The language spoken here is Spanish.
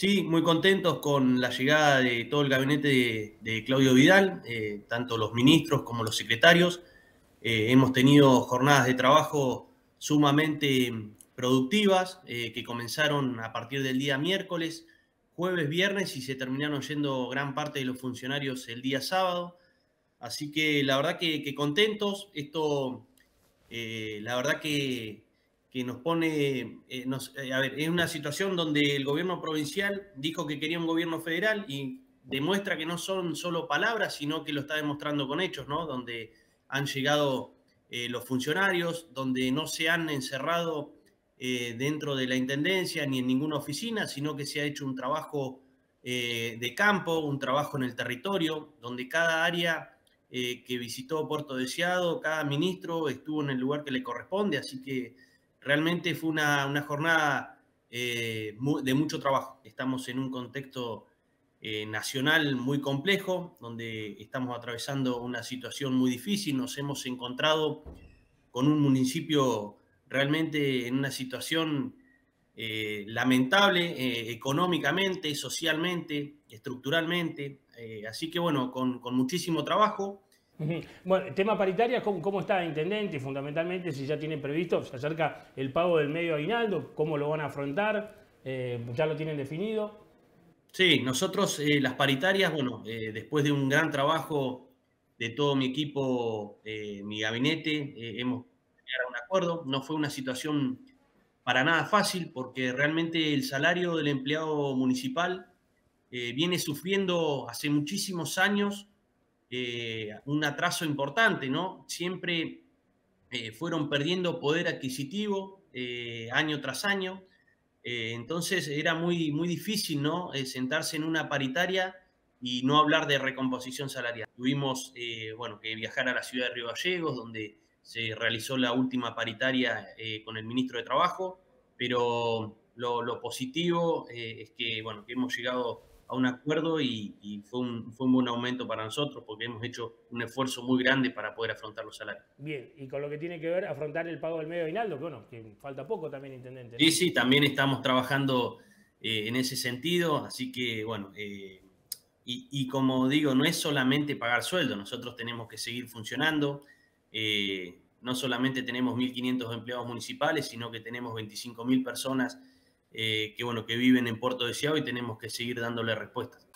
Sí, muy contentos con la llegada de todo el gabinete de, Claudio Vidal, eh, tanto los ministros como los secretarios. Eh, hemos tenido jornadas de trabajo sumamente productivas eh, que comenzaron a partir del día miércoles, jueves, viernes y se terminaron yendo gran parte de los funcionarios el día sábado. Así que la verdad que, contentos. Esto, la verdad que que nos pone, eh, eh, a ver, es una situación donde el gobierno provincial dijo que quería un gobierno federal y demuestra que no son solo palabras, sino que lo está demostrando con hechos, ¿no? Donde han llegado eh, los funcionarios, donde no se han encerrado dentro de la intendencia ni en ninguna oficina, sino que se ha hecho un trabajo de campo, un trabajo en el territorio, donde cada área que visitó Puerto Deseado, cada ministro estuvo en el lugar que le corresponde, así que realmente fue una, jornada eh, de mucho trabajo. Estamos en un contexto eh, nacional muy complejo, donde estamos atravesando una situación muy difícil. Nos hemos encontrado con un municipio realmente en una situación eh, lamentable económicamente, socialmente, estructuralmente. así que bueno, con muchísimo trabajo bueno, tema paritaria, ¿cómo, está Intendente? Fundamentalmente, si ya tienen previsto, se acerca el pago del medio aguinaldo, ¿cómo lo van a afrontar? Eh, ¿Ya lo tienen definido? Sí, nosotros eh, las paritarias, bueno, eh, después de un gran trabajo de todo mi equipo, mi gabinete, hemos llegado a un acuerdo. No fue una situación para nada fácil porque realmente el salario del empleado municipal viene sufriendo hace muchísimos años eh, un atraso importante, ¿no? Siempre eh, fueron perdiendo poder adquisitivo eh, año tras año. entonces era muy, muy difícil, ¿no? sentarse en una paritaria y no hablar de recomposición salarial. Tuvimos, bueno, que viajar a la ciudad de Río Gallegos, donde se realizó la última paritaria con el ministro de Trabajo, pero lo, lo positivo es que, bueno, que hemos llegado a un acuerdo y, fue, un, fue, un, buen aumento para nosotros porque hemos hecho un esfuerzo muy grande para poder afrontar los salarios. Bien, y con lo que tiene que ver afrontar el pago del medio aguinaldo, que bueno, que falta poco también, Intendente. Sí, sí, también estamos trabajando eh, en ese sentido, así que bueno, eh, y, como digo, no es solamente pagar sueldo, nosotros tenemos que seguir funcionando. Eh, no solamente tenemos 1.500 empleados municipales, sino que tenemos 25.000 personas eh, que, bueno, que viven en Puerto Deseado y tenemos que seguir dándole respuestas.